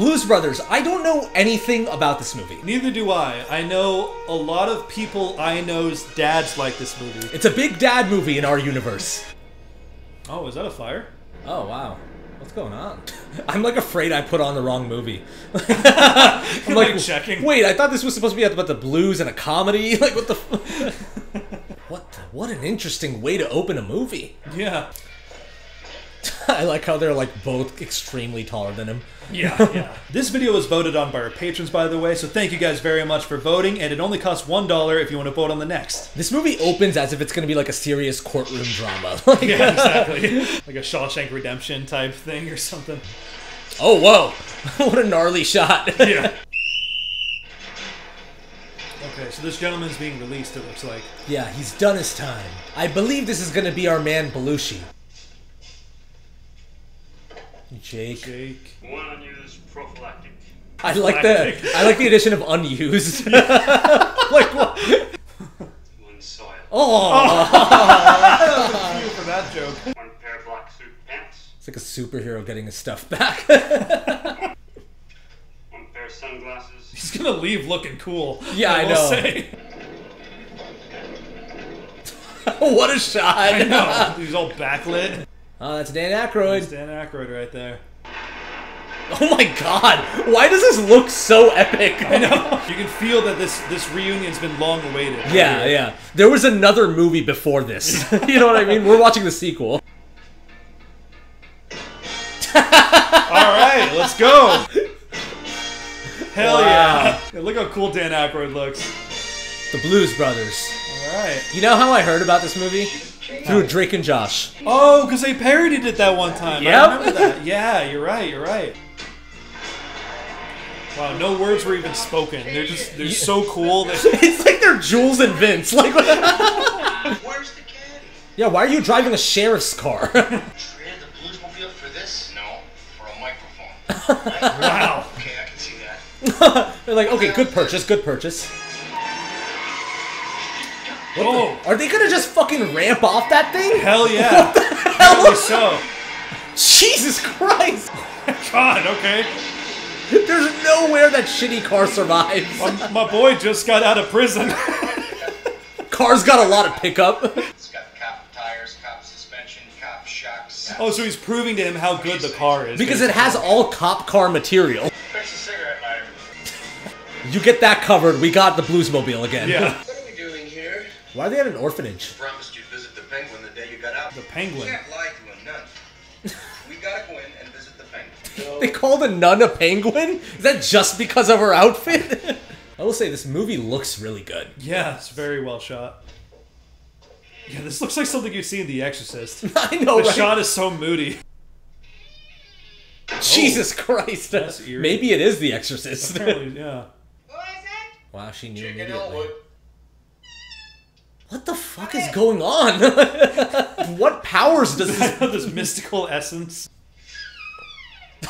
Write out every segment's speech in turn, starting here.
Blues Brothers. I don't know anything about this movie. Neither do I. I know a lot of people I know's dads like this movie. It's a big dad movie in our universe. Oh, is that a fire? Oh wow. What's going on? I'm like afraid I put on the wrong movie. I'm like checking. Wait, I thought this was supposed to be about the blues and a comedy. Like what the? what? The, what an interesting way to open a movie. Yeah. I like how they're like both extremely taller than him. Yeah, yeah. this video was voted on by our patrons, by the way, so thank you guys very much for voting, and it only costs $1 if you want to vote on the next. This movie opens as if it's going to be like a serious courtroom drama. yeah, exactly. like a Shawshank Redemption type thing or something. Oh, whoa. what a gnarly shot. yeah. Okay, so this gentleman's being released, it looks like. Yeah, he's done his time. I believe this is going to be our man Belushi. Jake. Jake. One unused prophylactic. I like the I like the addition of unused. like what? One soil. Oh, Thank you for that joke. One pair of black suit pants. it's like a superhero getting his stuff back. One pair of sunglasses. He's gonna leave looking cool. Yeah, I will know. Say. what a shot! I know. He's all backlit. Oh, that's Dan Aykroyd. Dan Aykroyd right there. Oh my god! Why does this look so epic? I know. You can feel that this this reunion's been long awaited. Yeah, yeah. There was another movie before this. you know what I mean? We're watching the sequel. All right, let's go. Hell Wow. yeah. Yeah, Look how cool Dan Aykroyd looks. The Blues Brothers. All right. You know how I heard about this movie? Through Drake and Josh. Oh, because they parodied it that one time. Yep. I remember that. Yeah, you're right. You're right. Wow, no words were even spoken. They're just they're so cool. It's like they're Jules and Vince. Like, Where's the caddy? yeah, why are you driving a sheriff's car? Traded the Bluesmobile for this? No, for a microphone. wow. Okay, I can see that. They're like, okay, good purchase, good purchase. Oh, Are they gonna just fucking ramp off that thing? hell yeah. What the Apparently so. Jesus Christ! God, okay. There's nowhere that shitty car survives. My, my boy just got out of prison. Car's got a lot of pickup. It's got cop tires, cop suspension, cop shocks. Oh, so he's proving to him how good the car is. Because it has all cop car material. Fix the cigarette lighter. You get that covered, we got the Bluesmobile again. Yeah. Why are they at an orphanage? I Promised you'd visit the penguin the day you got out. The penguin. You can't lie to a nun. we gotta go in and visit the penguin. They call the nun a penguin? Is that just because of her outfit? I will say this movie looks really good. Yeah, it's very well shot. Yeah, this looks like something you see in The Exorcist. I know, The right? shot is so moody. Jesus Christ. That's eerie. Maybe it is The Exorcist. Apparently, yeah. wow, she knew Chicken immediately. Elwood. What the fuck is going on? what powers does this? this mystical essence.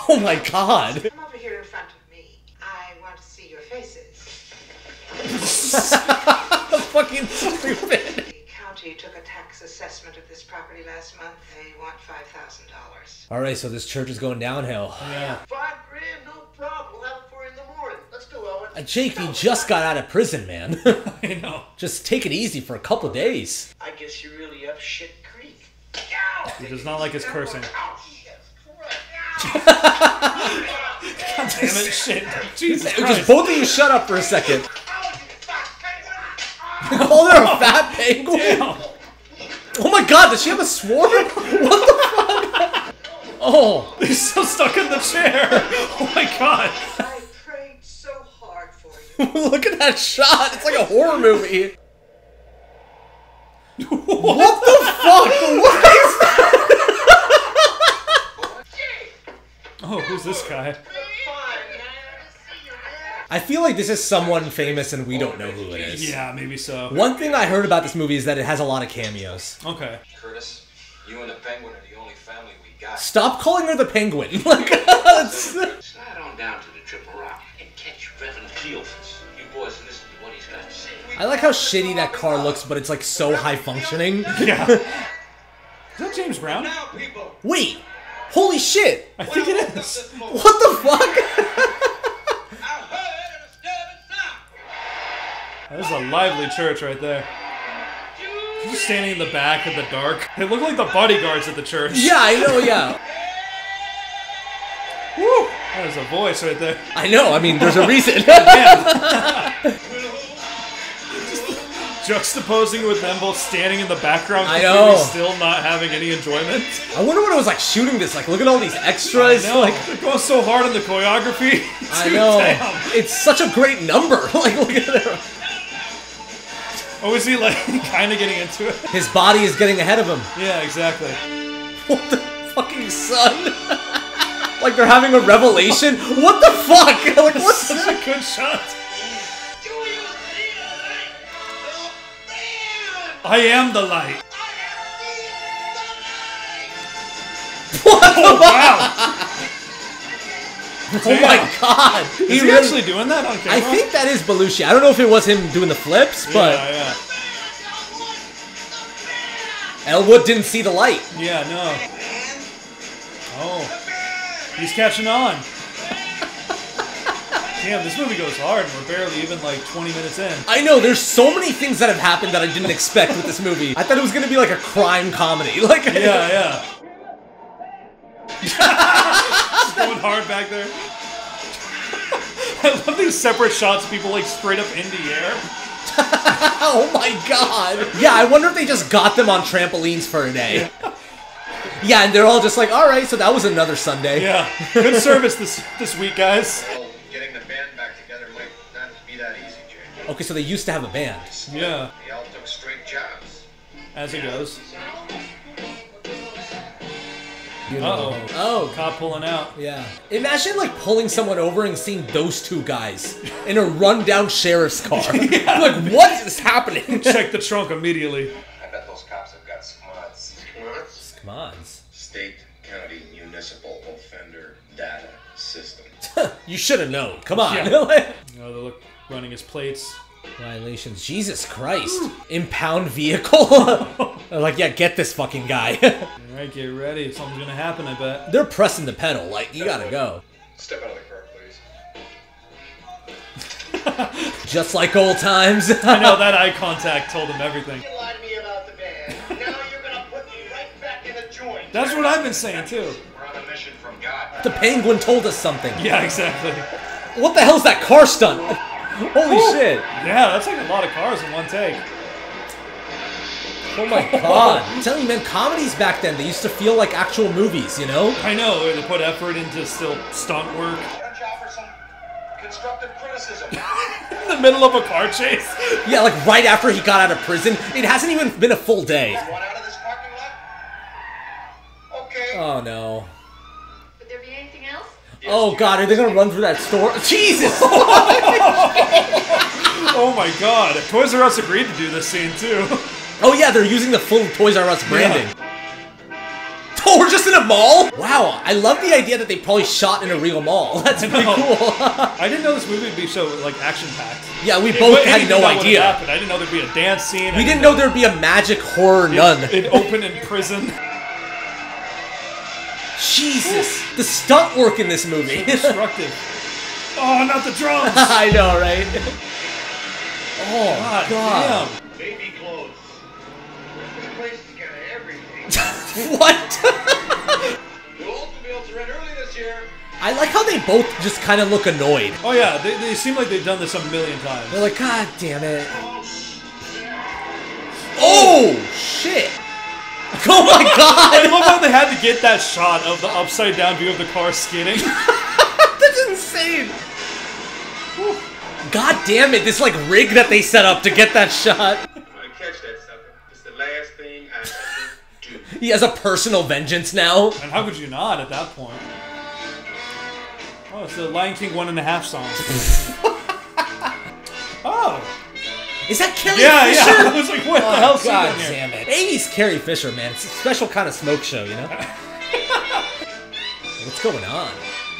Oh my god. Come over here in front of me. I want to see your faces. fucking stupid. The county took a tax assessment of this property last month. They want five thousand dollars. Alright, so this church is going downhill. Yeah. Five grand, no problem. We'll have it for you in the morning. Let's go, Owen. Uh, Uh, Jake, you just got out of prison, man. I know. just take it easy for a couple days. I guess you're really up shit creek. He does not like his cursing. Yes, correct. Damn it, shit. Jesus Just both of you shut up for a second. Call her a fat penguin? Damn. Oh my god, does she have a swarm? What the fuck? Oh, He's so stuck in the chair. Oh my god. look at that shot. It's like a horror movie. What the fuck? What is that? Oh, who's this guy? I feel like this is someone famous and we don't know who it is. Yeah, maybe so. One thing I heard about this movie is that it has a lot of cameos. Okay. Curtis, you and the penguin are the only family we got. Stop calling her the penguin. Like, that's- Slide on down to the Triple Rock and catch Reverend Cleophus. You boys listen to what he's got to say. I like how shitty that car looks, but it's like so high functioning. Yeah. Is that James Brown? Wait! Holy shit! I think it is. What the fuck? That is a lively church right there. He's standing in the back in the dark. They look like the bodyguards at the church. Yeah, I know, yeah. Oh, that is a voice right there. I know. I mean, there's a reason. Just juxtaposing with them both standing in the background, I know. still not having any enjoyment. I wonder what it was like shooting this. Like, look at all these extras. No, Like, they're going so hard on the choreography. I Dude, know. damn. It's such a great number. Like, look at it. Oh, is he like kind of getting into it? His body is getting ahead of him. Yeah, exactly. What the fucking son? Like they're having a revelation. What the fuck? Like, what's Such a good shot. Do you see the light? The man! I am the light. What? Oh, wow. Oh my god! Is He he actually doing that on camera? I think that is Belushi. I don't know if it was him doing the flips, but Yeah, yeah. Elwood didn't see the light. Yeah, no. Oh. He's catching on. Damn, this movie goes hard, and we're barely even like 20 minutes in. I know there's so many things that have happened that I didn't expect with this movie. I thought it was gonna be like a crime comedy. Like Yeah, yeah. Just going hard back there. I love these separate shots of people like straight up in the air. Oh my god. Yeah, I wonder if they just got them on trampolines for a day. Yeah, and they're all just like, all right, so that was another Sunday. Yeah. Good service this this week, guys. Well, getting the band back together might not be that easy, Jay. Okay, so they used to have a band. Yeah, They all took straight jobs. as it goes. You Uh-oh. Oh, Cop pulling out. yeah. Imagine like pulling someone over and seeing those two guys in a rundown sheriff's car. Like, what is happening? Check the trunk immediately. Squads? Come on. State, county, municipal offender data system. You should have known. Come on. Yeah. Oh, they look running his plates. Violations. Jesus Christ. Impound vehicle. Like, yeah, get this fucking guy. All right, get ready. Something's gonna happen. I bet. They're pressing the pedal. Like, you gotta go. Step out of the car, please. Just like old times. I know that eye contact told him everything. That's what I've been saying too. We're on a mission from God. the penguin told us something. Yeah, exactly. What the hell's that car stunt? Holy shit. Yeah, that's like a lot of cars in one take. Oh my god. I'm telling you, man, comedies back then, they used to feel like actual movies, you know? I know they put effort into still stunt work Why offer some constructive criticism? in the middle of a car chase. Yeah, like right after he got out of prison. It hasn't even been a full day. Want out of this parking lot? Oh no. Would there be anything else? Oh god, are they gonna run through that store? Jesus! Oh my god. Toys R Us agreed to do this scene too. Oh yeah, they're using the full Toys R Us branding. Oh, we're just in a mall? Wow, I love the idea that they probably shot in a real mall. That's pretty cool. I didn't know this movie would be so like action packed. yeah, we both had no idea. I didn't know there'd be a dance scene. We didn't know there'd be a magic horror nun. It opened in prison. Jesus, the stunt work in this movie. Destructive. Oh, not the drums. I know, right? Oh God, God. damn. Baby clothes. This place has got everything. What? Too old to be able to rent early this year. I like how they both just kind of look annoyed. Oh yeah, they, they seem like they've done this a million times. They're like, God damn it. Oh shit! Oh, Oh my god! I god! love how they had to get that shot of the upside down view of the car skidding. That's insane! God damn it, this like rig that they set up to get that shot. I'm catch that sucker. It's the last thing I ever do. He has a personal vengeance now. and how could you not at that point? Oh, it's the Lion King one and a half song. oh, Is that Carrie yeah, Fisher? yeah. I was like, what the Oh, hell's she God here? damn it. 80s Carrie Fisher, man. It's a special kind of smoke show, you know? What's going on?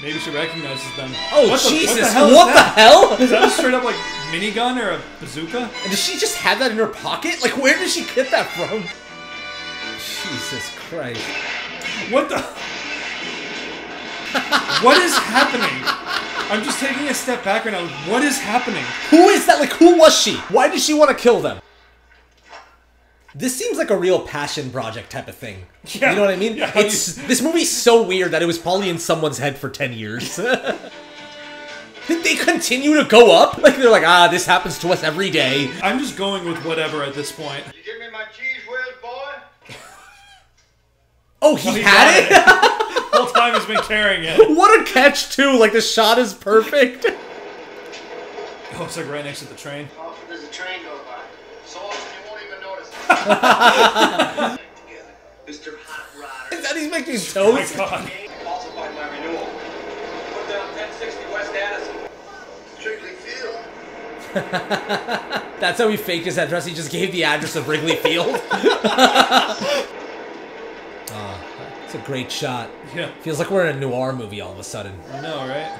Maybe she recognizes them. Oh, what the, Jesus. What the hell? What is the hell? Is that a straight up like minigun or a bazooka? And does she just have that in her pocket? Like, where did she get that from? Jesus Christ. What the? what is happening? I'm just taking a step back right now. What is happening? Who is that? Like, who was she? Why did she want to kill them? This seems like a real passion project type of thing. Yeah. You know what I mean? Yeah. It's this movie's so weird that it was probably in someone's head for ten years. Did they continue to go up? Like they're like, ah, this happens to us every day. I'm just going with whatever at this point. You give me my cheese whiz, boy? Oh, he, he had got it. The whole time he's been carrying it. what a catch too! Like the shot is perfect. Oh, it's like right next to the train. Oh, there's a train go by. So often you won't even notice. Together. Mr. Hot Rodder. Is that he's making Oh my toast? god. Falsified my renewal. Put down 1060 West Addison. Wrigley Field. That's how he faked his address. He just gave the address of Wrigley Field. It's a great shot. Yeah, Feels like we're in a noir movie all of a sudden. I know, right?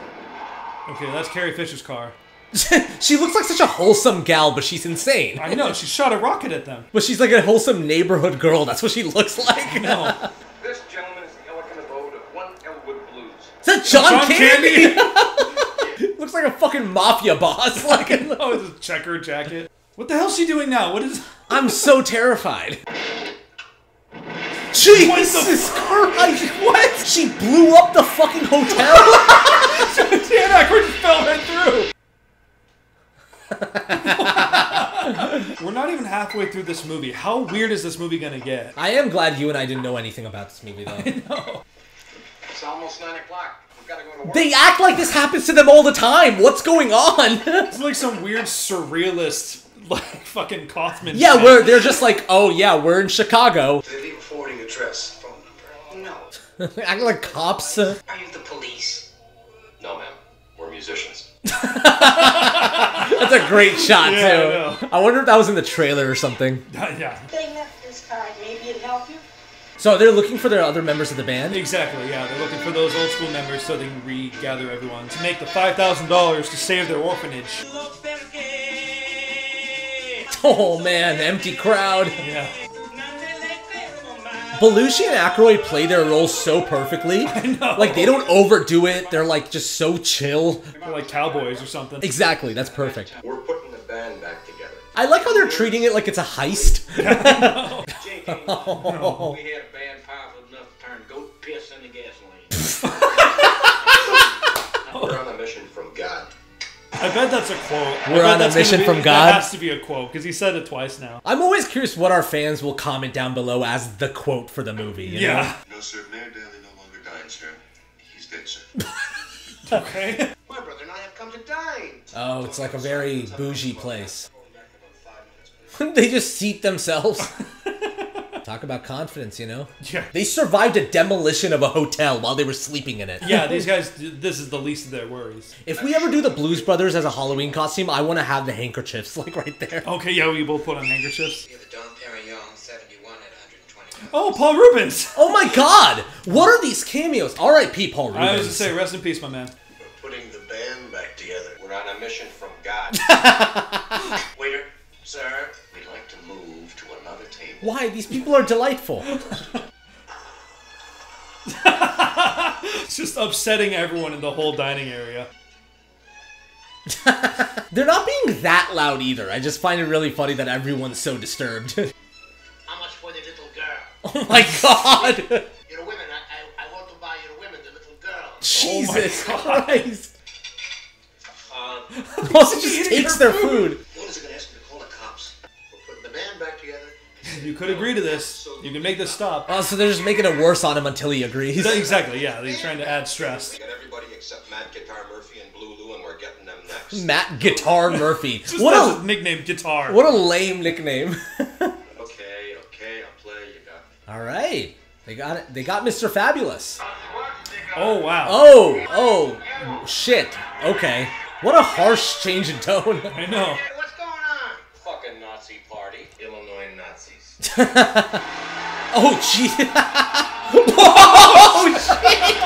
Okay, that's Carrie Fisher's car. she looks like such a wholesome gal, but she's insane. I know, she shot a rocket at them. But she's like a wholesome neighborhood girl. That's what she looks like. No. This, gentleman is the elegant abode of one Elwood Blues. Is that John, John Candy? Candy? looks like a fucking mafia boss. Like, oh, it's a checker jacket. What the hell's she doing now? What is. I'm so terrified. Jesus Christ! What? She blew up the fucking hotel. Dan Aykroyd just fell right through! We're not even halfway through this movie. How weird is this movie gonna get? I am glad you and I didn't know anything about this movie, though. I know. It's almost 9 o'clock. We've got to go to work. They act like this happens to them all the time. What's going on? It's like some weird surrealist, like fucking Kaufman. yeah, shit. we're they're just like, oh yeah, we're in Chicago. Address. Phone number. No. Acting like cops. Are you the police? No, ma'am. We're musicians. That's a great shot Yeah, too. know. I wonder if that was in the trailer or something. yeah, They left this card. Maybe it'd help you. So they're looking for their other members of the band. exactly. Yeah, they're looking for those old school members so they can regather everyone to make the five thousand dollars to save their orphanage. Oh man, empty crowd. Yeah, Belushi and Aykroyd play their roles so perfectly. know. Like they don't overdo it. They're like just so chill. they're like cowboys or something. Exactly, that's perfect. We're putting the band back together. I like how they're treating it like it's a heist. Jake, we had a oh. band powerful enough to turn goat piss into gasoline. We're on a mission from God. I bet that's a quote. We're on a mission be- from God. That has to be a quote because he said it twice now. I'm always curious what our fans will comment down below as the quote for the movie. you know? Yeah. No, sir. Mayor Daley no longer dines here. He's dead, sir. Okay. My brother and I have come to dine. Oh, it's like a very bougie place. they just seat themselves. Talk about confidence, you know? Yeah. They survived a demolition of a hotel while they were sleeping in it. Yeah, these guys. This is the least of their worries. If we ever do the Blues Brothers as a Halloween costume, I want to have the handkerchiefs like right there. Okay, yeah, we both put on handkerchiefs. You're the Dom Perignon 71 at 120. Oh, Paul Reubens. Oh my god! What are these cameos? R.I.P. Paul Reubens. I was to say, rest in peace, my man. We're putting the band back together. We're on a mission from God. Waiter, sir, Why? These people are delightful. It's just upsetting everyone in the whole dining area. They're not being that loud either. I just find it really funny that everyone's so disturbed. How much for the little girl? oh my god! You're the women. I, I, I want to buy you the women, the little girl. Jesus Christ! Uh, Also just takes their food. when You could agree to this. You can make this stop. Oh, so they're just making it worse on him until he agrees. Exactly, yeah. They're trying to add stress. We got everybody except Matt Guitar Murphy and Blue Lou, and we're getting them next. Matt Guitar Murphy. Just What a nickname, Guitar. what a lame nickname. Okay, okay, I'll play. You got. All right, they got it. They got Mr. Fabulous. Oh, wow. Oh, oh, shit. Okay. What a harsh change in tone. I know. Oh, gee. oh, shit.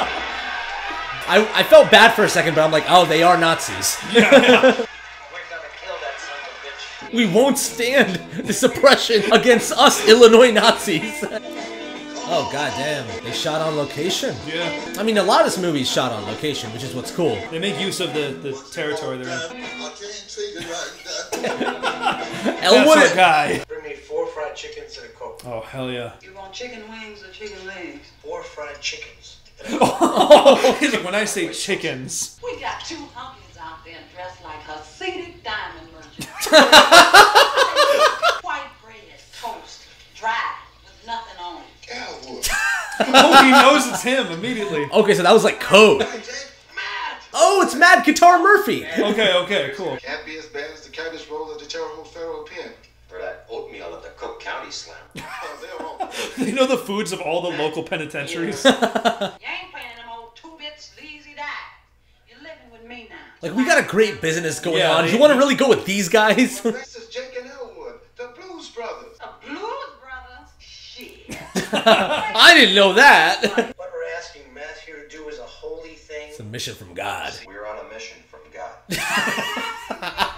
I, I felt bad for a second, but I'm like, oh, they are Nazis. We're gonna kill that son of a bitch. We won't stand this oppression against us Illinois Nazis. Oh goddamn! They shot on location. Yeah. I mean, a lot of this movie is shot on location, which is what's cool. They make use of the, the territory they're in. I can't treat it like that. Elwood. That's our guy. Bring me four fried chickens and a coke. Oh, hell yeah. You want chicken wings or chicken legs? Four fried chickens. Oh, he's when I say chickens. We got two hunkies out there dressed like Hasidic diamond merchants. White bread, toast, dry, with nothing on it. Elwood. Oh, he knows it's him immediately. Okay, so that was like code. Hey, Jake, Mad! Oh, it's Matt Guitar Murphy. Okay, okay, cool. can't be as bad as the cabbage roll at the terrible Pharaoh Pen. For that oatmeal at the Cook County Slam. Oh, they're wrong. They know the foods of all the local penitentiaries. You ain't playing them old two bits sleazy die. You're living with me now. Like we got a great business going Yeah, on. they- You want to really go with these guys? This is Jake and Elwood, the Blues Brothers. The Blues Brothers? Shit. I didn't know that. What we're asking Matthew to do is a holy thing. It's a mission from God. We're on a mission from God.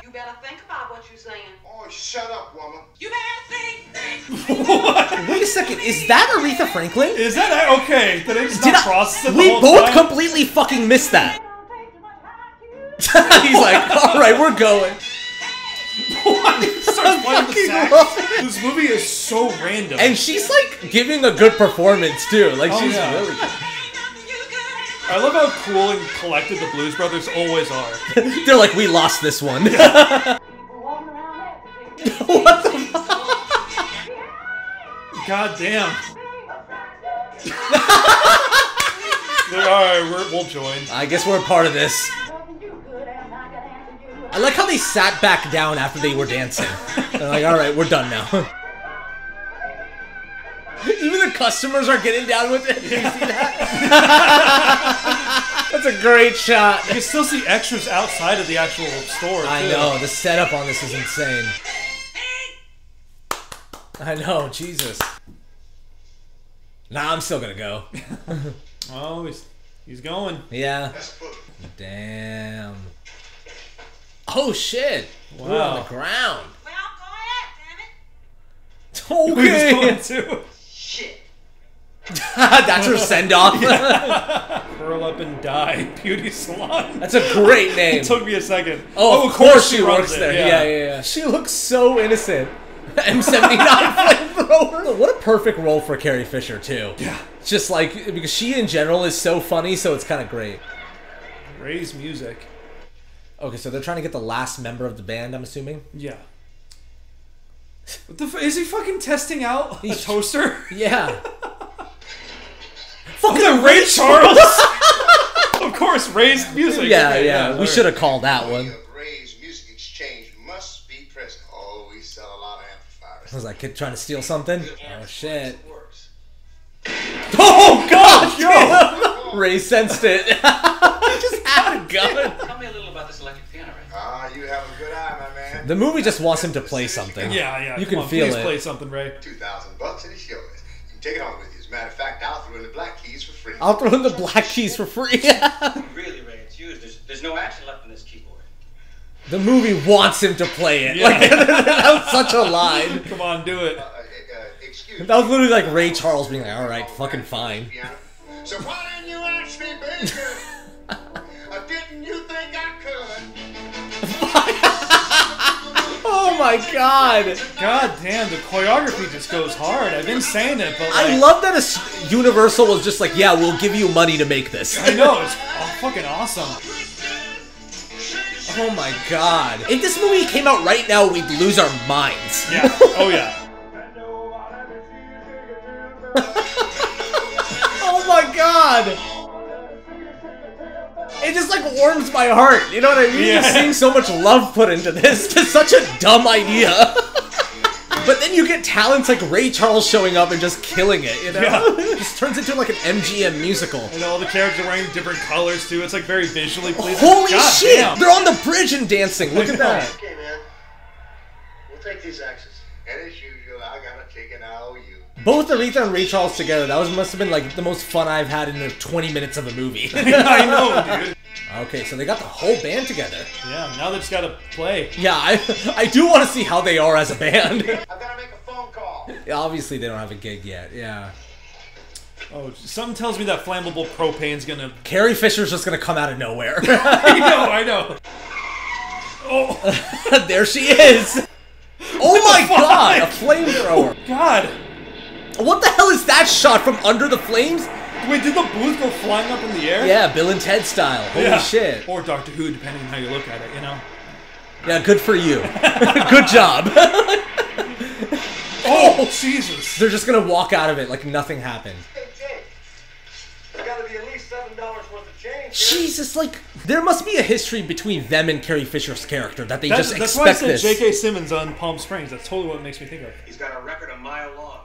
You better think about what you're saying. Oh, shut up, woman. You better think, think. Wait a second, is that Aretha Franklin? Is that okay? Did I just Did not I- process it the we both time? completely fucking missed that. He's like, all right, we're going. He starts playing the sax. This movie is so random. And she's like giving a good performance too. Like Oh, she's yeah. really good. I love how cool and collected the Blues Brothers always are. They're like, we lost this one. what the fuck? God damn. All right, we're, we'll join. I guess we're a part of this. I like how they sat back down after they were dancing. They're like, all right, we're done now. Even the customers are getting down with it. You see that? That's a great shot. You can still see extras outside of the actual store. I too. know the setup on this is insane. I know, Jesus. Nah, I'm still gonna go. Oh, he's, he's going. Yeah. Damn. Oh shit. We're on Wow. the ground. Well, go ahead, damn it. He was Okay. too. Shit. That's her send off. Curl up and die. Beauty salon. That's a great name. It took me a second. Oh, of oh, course she runs works it, there. Yeah. yeah, yeah, She looks so innocent. M79 flamethrower. What a perfect role for Carrie Fisher too. Yeah. Just like because she in general is so funny, so it's kind of great. Ray's music. Okay, so they're trying to get the last member of the band. I'm assuming. Yeah. What the f- is he fucking testing out a He's- toaster? Yeah. Fucking Fucking Ray Charles. of course, Ray's music. Yeah, Okay, yeah. We alright. should have called that one. Of Ray's Music Exchange must be present. Oh, we sell a lot of amplifiers. Was that kid trying to steal something? Oh shit. Works. Oh god! Yo! Ray sensed it. just had a gun. Tell me a little about this electric piano, Ray. Ah, you have a good eye, my man. The movie just wants him to play something. Yeah, yeah. You can on, feel please it. play something, Ray. Two thousand bucks and it's yours. You can take it home with you. As a matter of fact, I'll throw in the black keys for free. I'll throw in the black keys for free. Really, Ray, it's used. There's, there's no action left in this keyboard. the movie wants him to play it. Yeah. Like that was such a line. Come on, do it. Uh, uh, uh, excuse me. That was literally like Ray Charles being like, "All right, fucking fine." Piano. So why didn't you ask me, baby? uh, didn't you think I could? Oh my god! God damn, the choreography just goes hard. I've been saying it, but like, I love that a Universal was just like, "Yeah, we'll give you money to make this." I know it's oh, fucking awesome. Oh my god! If this movie came out right now, we'd lose our minds. Yeah. Oh yeah. Warms my heart. You know what I mean? Yeah. Just seeing so much love put into this. It's such a dumb idea. but then you get talents like Ray Charles showing up and just killing it. You know? Yeah. it just turns into like an MGM musical. And all the characters are wearing different colors too. It's like very visually pleasing. Holy God shit! damn. They're on the bridge and dancing. Look at that. Okay, man. We'll take these axes. And Both Aretha and Ray Charles together. That was must have been like the most fun I've had in the 20 minutes of a movie. I know, dude. okay, so they got the whole band together. Yeah, now they just gotta play. Yeah, I I do want to see how they are as a band. I've got to make a phone call. Obviously, they don't have a gig yet. Yeah. Oh, something tells me that flammable propane's gonna. Carrie Fisher's just gonna come out of nowhere. I know, I know. Oh there she is. Oh my god, a flamethrower. God! What the hell is that shot from under the flames? Wait, did the booth go flying up in the air? Yeah, Bill and Ted style. Holy Yeah. shit. Or Doctor Who, depending on how you look at it. You know. Yeah, good for you. good job. Oh Jesus! They're just gonna walk out of it like nothing happened. Hey, Jake. There's gotta be at least $7 worth of change. Jesus, like there must be a history between them and Carrie Fisher's character that they That's, just that's why I said. J.K. Simmons on Palm Springs. That's totally what it makes me think of. He's got a record a mile long.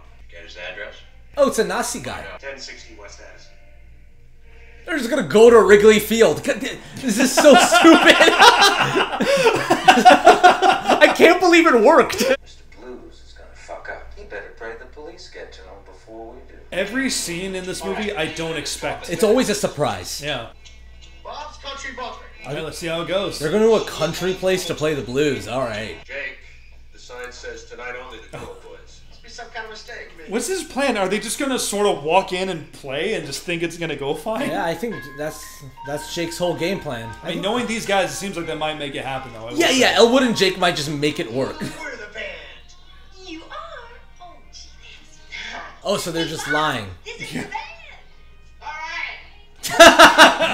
Get his address? Oh, it's a Nazi guy. 1060 West Addison. They're just gonna go to Wrigley Field. This is so stupid. I can't believe it worked. Mr. Blues is gonna fuck up. He better pray the police get to him before we do. Every scene in this movie, I don't expect. It's always a surprise. Yeah. Bob's Country Bunker. All right, let's see how it goes. They're going to a country place to play the blues. All right. Jake, the sign says tonight only the Good Boys. Must be some kind of mistake. What's his plan? Are they just gonna sort of walk in and play and just think it's gonna go fine? Yeah, I think that's that's Jake's whole game plan. I mean, knowing these guys, it seems like that might make it happen, though. I Yeah, yeah. Elwood and Jake might just make it work. We're the band. You are? Oh, gee. Oh, so they're just lying. This is the band. All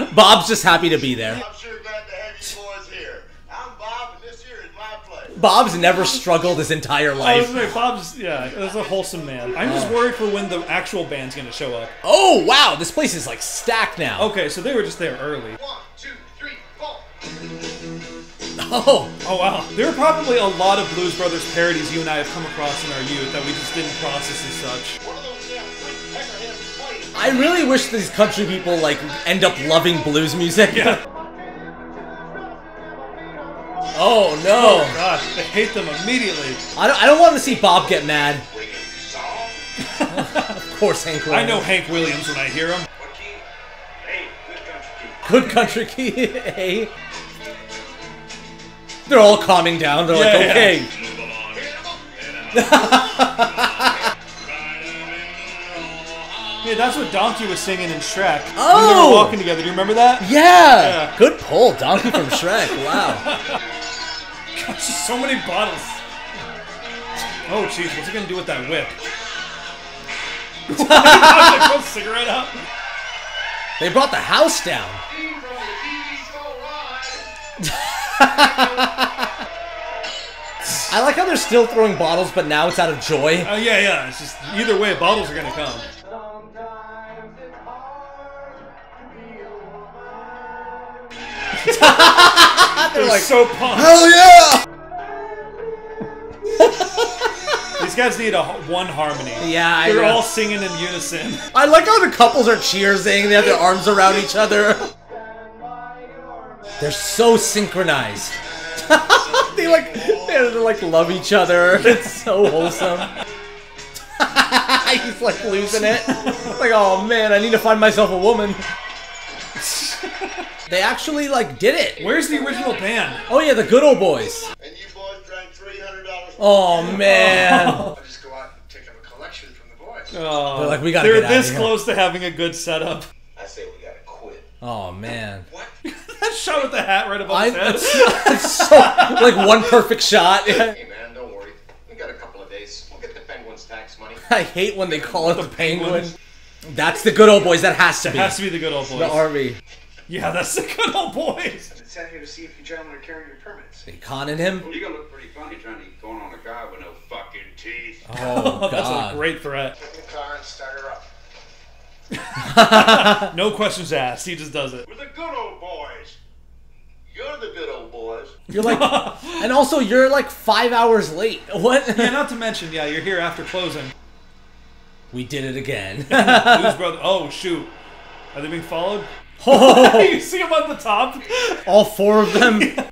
right. Bob's just happy to be there. I'm sure glad to have you boys here. I'm Bob, and this here is my place. Bob's never struggled his entire life. gonna Bob's yeah, that's a wholesome man. I'm just oh. worried for when the actual band's gonna show up. Oh wow, this place is like stacked now. Okay, so they were just there early. One, two, three, four. Oh, Oh wow, there are probably a lot of Blues Brothers parodies you and I have come across in our youth that we just didn't process as such. One of those damn quick peckerheads playing. I really wish these country people like end up loving blues music. Yeah. Oh no! Oh no. god, I hate them immediately. I don't, I don't want to see Bob get mad. Of course, Hank. Williams. I know Hank Williams when I hear him. What key? Hey, Good good country key. country key. hey. They're all calming down. They're like, Yeah, yeah. okay. Yeah, that's what Donkey was singing in Shrek. When they Oh! were walking together. Do you remember that? Yeah. Yeah. Good pull, Donkey from Shrek. Wow. so many bottles. Oh jeez, what's he gonna do with that whip? Like, throw a cigarette out. They brought the house down. From the TV show Rawhide. I like how they're still throwing bottles, but now it's out of joy. Oh yeah, yeah. It's just either way, bottles are gonna come. Sometimes it's hard to be a woman. They're like so pumped. Hell yeah! These guys need a h- one harmony. Yeah, I They're know. all singing in unison. I like how the couples are cheersing. They have their arms around each other. They're so synchronized. they like they like love each other. It's so wholesome. He's like losing it. Like, oh man, I need to find myself a woman. They actually like did it. Where's the original band? Oh yeah, the good old boys. And you boys drank $300 Oh man. I'll just go out and take up a collection from the boys. Oh, They're like, we gotta They're get outta this here. close to having a good setup. I say we gotta quit. Oh man. What? That shot with the hat right above I, his head. it's, it's so like one perfect shot. Hey man, don't worry. We got a couple of days. We'll get the Penguins tax money. I hate when they call it the, The penguin. Penguins. That's the good old boys. That has to It be. has to be the good old boys. the army. Yeah, that's the good old boys. It's out here to see if you gentlemen are carrying your permits. They conning him. Well, you're gonna look pretty funny trying to going on a car with no fucking teeth. Oh That's god. a great threat. Get in the car and start her up. No questions asked. He just does it. We're the good old boys. You're the good old boys. You're like, and also you're like five hours late. What? Yeah, not to mention, yeah, you're here after closing. We did it again. Blues Brother. Oh shoot, are they being followed? Oh, you see him on the top. all four of them.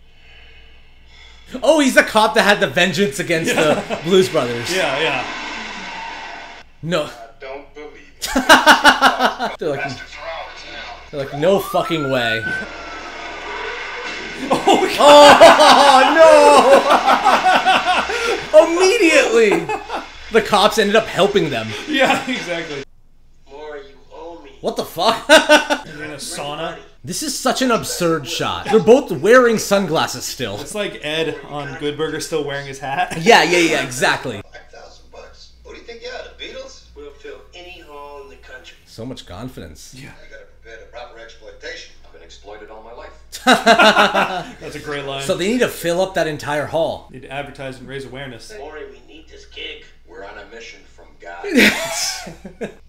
Oh, he's the cop that had the vengeance against the Blues Brothers. Yeah, yeah. No, I don't believe it. they're like, Bastards are ours now. they're like, no fucking way. Oh, Oh no! Immediately, the cops ended up helping them. yeah, exactly. More you What the fuck? They're in a sauna. this is such an absurd shot. They're both wearing sunglasses still. It's like Ed on Good Burger still wearing his hat. Yeah, yeah, yeah, exactly. Five thousand bucks. What do you think you are, the Beatles? We'll fill any hall in the country. So much confidence. Yeah. I gotta prepare the proper exploitation. I've been exploited all my life. That's a great line. So they need to fill up that entire hall. Need to advertise and raise awareness. Maury, we need this gig. We're on a mission from God.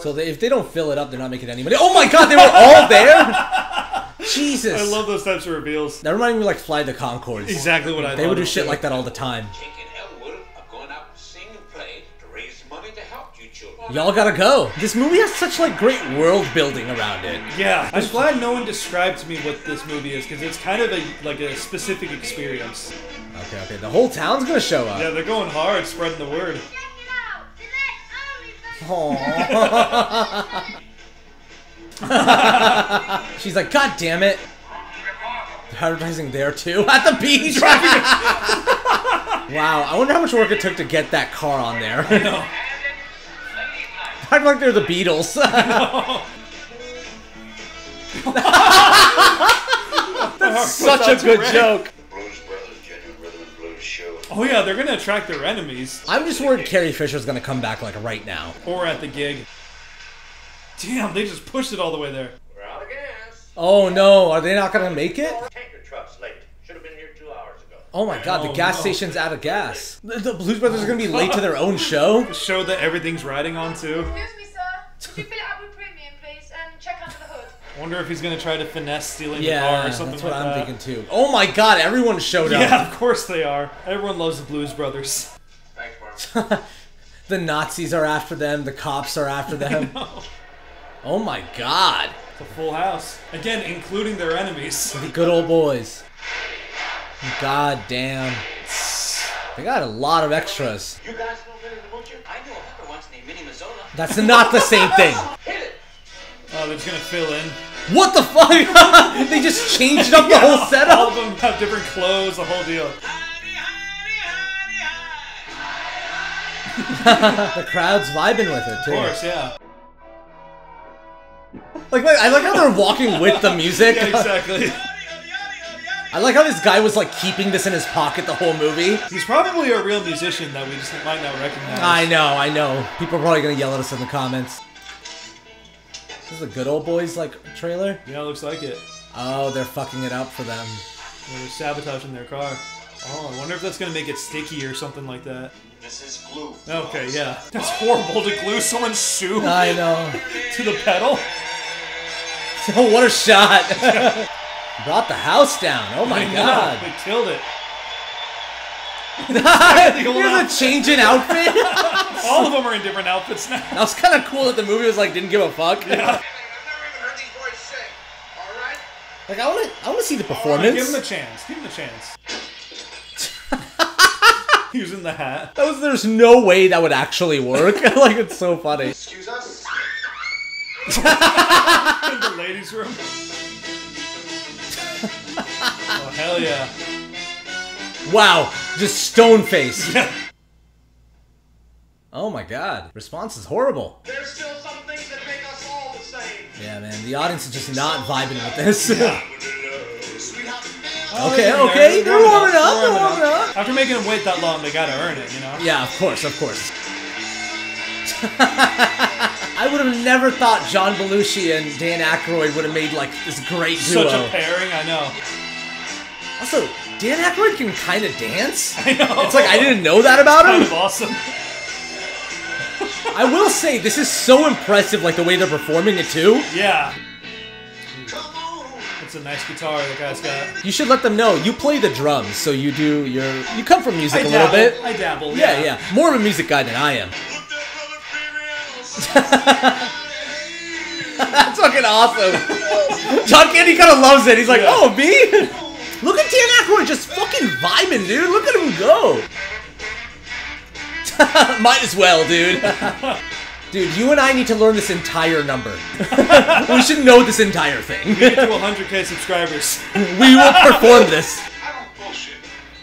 So they, if they don't fill it up, they're not making any money. Oh my god, they were all there? Jesus. I love those types of reveals. That reminded me of like Flight of the Conchords. Exactly what I They would do shit like that all the time. Jake and Elwood are going out to sing and play to raise money to help you children. Y'all gotta go. This movie has such like great world building around it. Yeah, I'm glad no one described to me what this movie is because it's kind of a like a specific experience. Okay, okay. The whole town's gonna show up. Yeah, they're going hard, spreading the word. Check it out. Select only for Aw. She's like, God damn it. They're advertising there too at the beach. wow, I wonder how much work it took to get that car on there. I know. I'm like they're the Beatles. That's such a good joke. Oh yeah, they're gonna attract their enemies. I'm just worried Carrie Fisher's gonna come back like right now. Or at the gig. Damn, they just pushed it all the way there. We're out of gas. Oh no, are they not gonna make it? Tanker truck's late. Should have been here two hours ago. Oh my god, the Oh, gas no. station's out of gas. The, the Blues Brothers are gonna be late to their own show? The Show that everything's riding on too. Excuse me, sir. Could you fill it up wonder if he's gonna try to finesse stealing the car or something that's something what like I'm that. thinking too. Oh my god, everyone showed up. Yeah, of course they are. Everyone loves the Blues Brothers. Thanks, Mark. The Nazis are after them, the cops are after them. Oh my god. It's a full house. Again, including their enemies. The good old boys. God damn. They got a lot of extras. You guys know Vinny the Moocher? I knew a hooker once named Minnie Mazzola. That's not the same thing. Hit it! Oh, they're just gonna fill in. What the fuck? they just changed up the whole setup. All of them have different clothes, the whole deal. The crowd's vibing with it too. Of course, yeah. Like, like I like how they're walking with the music. Yeah, exactly. I like how this guy was like keeping this in his pocket the whole movie. He's probably a real musician that we just might not recognize. I know, I know. People are probably gonna yell at us in the comments. This is a good old boys like trailer. Yeah, looks like it. Oh, they're fucking it up for them. Yeah, They're sabotaging their car. Oh, I wonder if that's gonna make it sticky or something like that. This is glue. Okay, yeah. That's horrible to glue someone's shoe I know. to the pedal. what a shot! Brought the house down. Oh my I know, god. They killed it. Here's a change in outfit. All of them are in different outfits now. that was kind of cool that the movie was like didn't give a fuck. I've never even heard these boys sing. All right? Like I want to, I want to see the performance. Give him a chance. Give him a chance. Using the hat. That was, there's no way that would actually work. like it's so funny. Excuse us? In the ladies' room. oh, hell yeah. Wow, just stone face. oh my god, response is horrible. There's still some things that make us all the same. Yeah, man, the audience is just not vibing with this. Sweetheart, Oh, Okay, okay, there. they're warming up, They're they're warming up. After making them wait that long, they gotta earn it, you know? yeah, of course, of course. I would have never thought John Belushi and Dan Aykroyd would have made like this great duo. Such a pairing, I know. Also, Dan Aykroyd can kind of dance. I know. It's like I didn't know that about him. kind him. of awesome. I will say this is so impressive, like the way they're performing it too. Yeah. come. It's a nice guitar that guy's got. You should let them know you play the drums, so you do your you come from music I a little bit. I dabble. Yeah, yeah, more of a music guy than I am. That's fucking awesome. John Candy kind of loves it. He's like, Yeah. oh, me? Look at Dan Aykroyd just fucking vibing, dude. Look at him go. Might as well, dude. dude, you and I need to learn this entire number. we should know this entire thing. Get to 100k subscribers. we will perform this. I don't bullshit.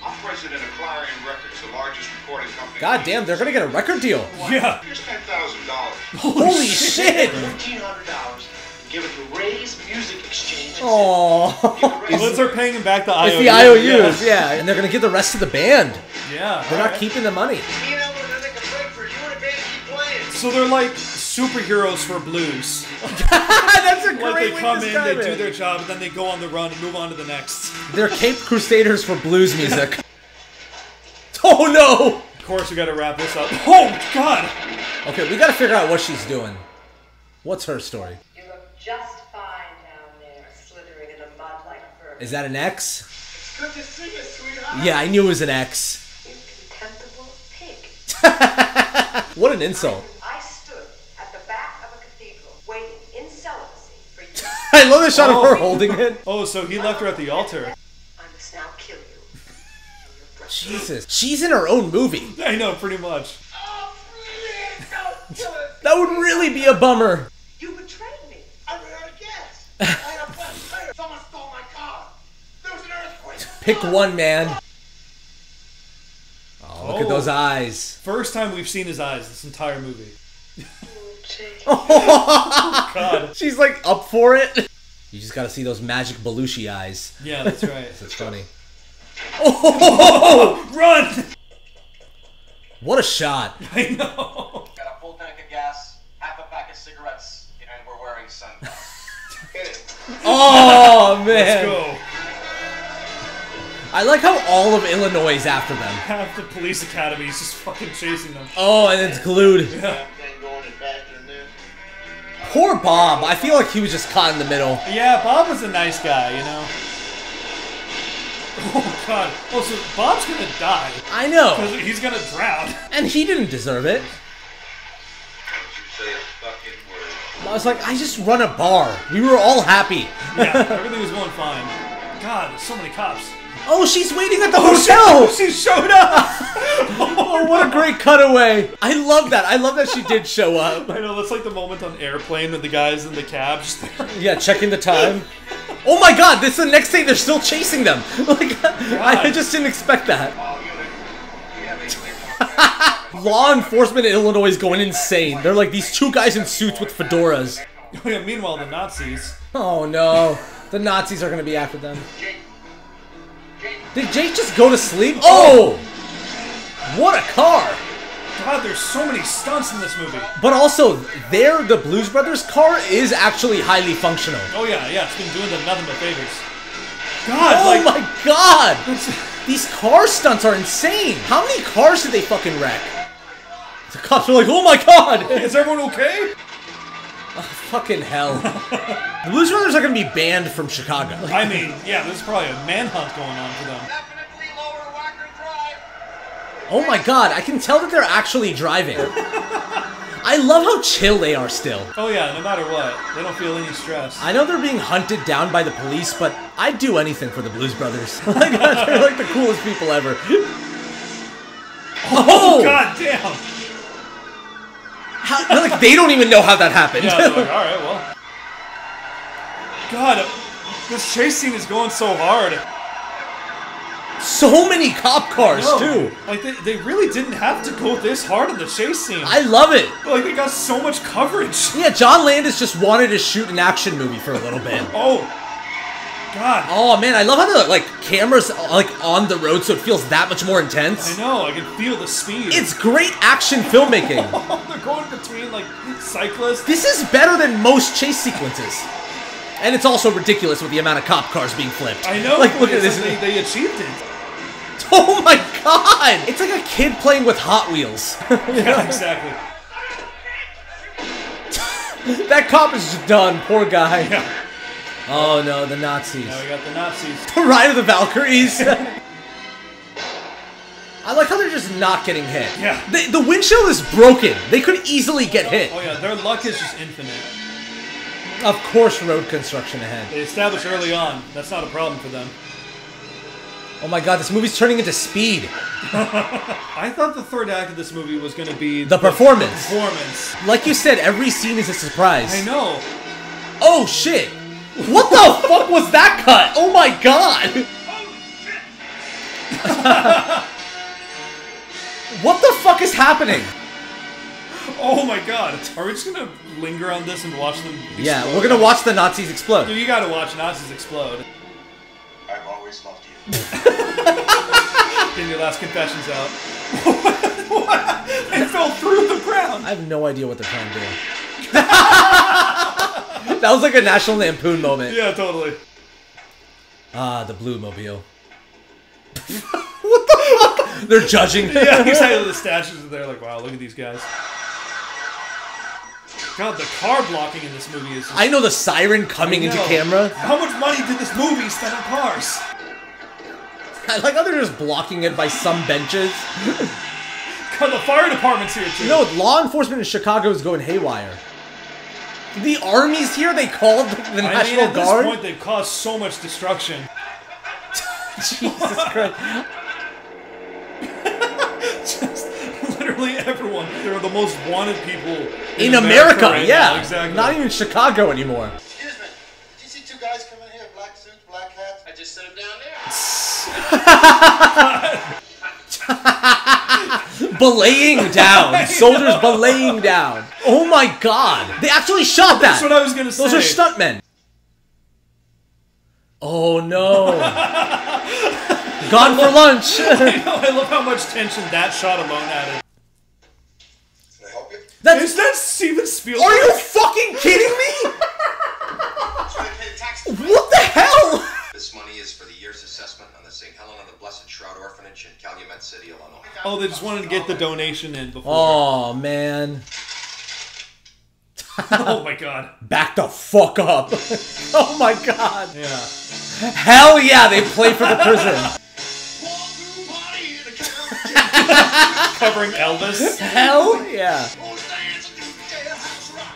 I'm president of Clarion Records, the largest recording company. God damn, they're gonna get a record deal. Yeah. Here's ten thousand dollars. Holy shit! Fifteen hundred dollars. Give it to Ray's Music Exchange. Oh, Let's start paying him back the IOUs. it's the IOUs, yeah. and they're gonna get the rest of the band. Yeah. They're not alright. keeping the money. Me and Elmer are gonna take a break for you and the band keep playing. So they're like superheroes for blues. That's a great Like they way come to in, they describe do their job, and then they go on the run and move on to the next. They're Cape Crusaders for blues music. oh no! Of course, we gotta wrap this up. Oh God! Okay, we gotta figure out what she's doing. What's her story? You look just fine down there, slithering in the mud like a bird. Is that an X? It's good to see you, sweetheart. Yeah, I knew it was an X. You contemptible pig. What an insult. I stood at the back of a cathedral, waiting in celibacy for you. I love the shot of her Oh. holding it. Oh, so he left her at the altar. I must now kill you. Kill your brother. Jesus. She's in her own movie. I know, pretty much. Oh, please, don't. That would really be a bummer. Pick one, man. Oh, look at Oh. those eyes. First time we've seen his eyes this entire movie. Jake. God. She's like up for it. You just gotta see those magic Belushi eyes. Yeah, that's right. That's funny. Oh, Run! What a shot. I know. Oh, man. Let's go. I like how all of Illinois is after them. Half the police academy is just fucking chasing them. Oh, and it's glued. Damn thing going as faster than this. Poor Bob. I feel like he was just caught in the middle. Yeah, Bob was a nice guy, you know. Oh God! Oh, so Bob's gonna die I know. because he's gonna drown. And he didn't deserve it. I was like, I just run a bar. We were all happy. Yeah, everything was going fine. God, there's so many cops. Oh, she's waiting at the Oh, hotel. she, she showed up. Oh, what a great cutaway. I love that. I love that she did show up. I know that's like the moment on airplane that the guys in the cab just. Yeah, checking the time. Oh my god, this is the next day they're still chasing them. Like, I just didn't expect that. All unit, we have a clear Law enforcement in Illinois is going insane. They're like these two guys in suits with fedoras. Oh, yeah, meanwhile, the Nazis. Oh no. The Nazis are gonna be after them. Did Jake just go to sleep? Oh! oh! What a car! God, there's so many stunts in this movie. But also, there, the Blues Brothers car is actually highly functional. Oh yeah, yeah, it's been doing them nothing but favors. God, Oh like my god! These car stunts are insane! How many cars did they fucking wreck? The cops are like, oh my god! is everyone okay? Oh, fucking hell. the Blues Brothers are gonna be banned from Chicago. I mean, yeah, there's probably a manhunt going on for them. Definitely lower Wacker Drive. Oh my god, I can tell that they're actually driving. I love how chill they are still. Oh yeah, no matter what, they don't feel any stress. I know they're being hunted down by the police, but I'd do anything for the Blues Brothers. like, they're like the coolest people ever. Oh, oh! God damn! How, like they don't even know how that happened. Yeah, they're like, all right, well. God, this chase scene is going so hard. so many cop cars too. Like they, they really didn't have to go this hard in the chase scene. I love it. like they got so much coverage. Yeah, John Landis just wanted to shoot an action movie for a little bit. Oh, God. Oh man, I love how the like cameras like on the road, so it feels that much more intense. I know. I can feel the speed. It's great action filmmaking. going between like cyclists. This is better than most chase sequences. And it's also ridiculous with the amount of cop cars being flipped. I know. Like, look at this. They, they achieved it. Oh my god! It's like a kid playing with Hot Wheels. Yeah, exactly. that cop is just done. Poor guy. Yeah. Oh no, the Nazis. Now we got the Nazis. The Ride of the Valkyries. I like how they're just not getting hit. Yeah. The, the windshield is broken. They could easily get oh, hit. Oh yeah, their luck is just infinite. Of course, road construction ahead. They established early on that's not a problem for them. Oh my god, this movie's turning into speed. I thought the third act of this movie was going to be The performance. performance. Like you said, every scene is a surprise. I know. Oh shit! What the fuck was that cut? Oh my god! what the fuck is happening? Oh my god. Are we just gonna linger on this and watch them Yeah, we're gonna watch the Nazis explode. Dude, you gotta watch Nazis explode. I've always loved you. Getting your last confessions out. what? They fell through the ground. I have no idea what they're trying to do. that was like a National Lampoon moment. Yeah, totally. Ah, the Blue Mobile. what the fuck? They're judging. Yeah, exactly. The statues are there, like, wow, look at these guys. God, the car blocking in this movie is. Just, I know the siren coming into camera. How much money did this movie spend on cars? I like how they're just blocking it by some benches. God, the fire department's here too. You know, law enforcement in Chicago is going haywire. The army's here. They called the I mean, National at this Guard. point, they've caused so much destruction. Jesus Christ! Just literally everyone. They're the most wanted people In America, right yeah. now, exactly. Not even Chicago anymore. Excuse me. Did you see two guys come in here, black suits, black hats? I just set him down there. belaying down. Soldiers belaying down. Oh my god. They actually shot that. That's what I was gonna Those say. Those are stuntmen. Oh no. Gone for lunch. I know, I love how much tension that shot alone added. Can I help you? That's Is that Steven Spielberg? Are you fucking kidding me? So I pay taxes. What the hell? This money is for the year's assessment on the St. Helena of the Blessed Shroud Orphanage in Calumet City, Illinois. Oh, they just wanted to get the donation in before. Oh man. Oh my god. Back the fuck up. oh my god. Yeah. Hell yeah, they play for the prison. Covering Elvis. Hell yeah.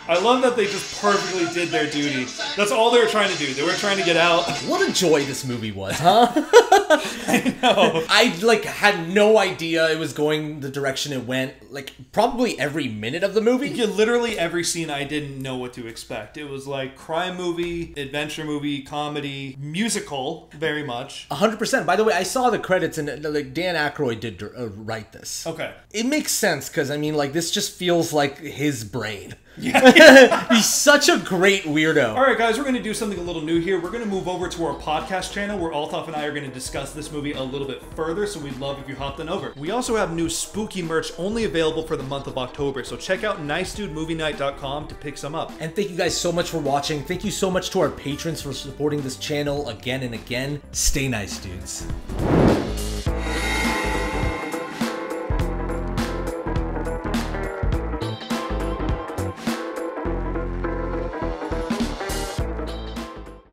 I love that they just perfectly did their duty. That's all they were trying to do. They were trying to get out. What a joy this movie was, huh? I know. I like had no idea it was going the direction it went. Like probably every minute of the movie. Yeah, literally every scene I didn't know what to expect. It was like crime movie, adventure movie, comedy, musical, very much. hundred percent. By the way, I saw the credits and like Dan Aykroyd did uh, write this. Okay. It makes sense because I mean, like this just feels like his brain. Yeah, he's such a great weirdo. All right, guys, we're going to do something a little new here. We're going to move over to our podcast channel where Altaf and I are going to discuss this movie a little bit further, so we'd love if you hopped on over. We also have new spooky merch only available for the month of October, so check out nicedudemovienight.com to pick some up. And thank you guys so much for watching. Thank you so much to our patrons for supporting this channel again and again. Stay nice, dudes.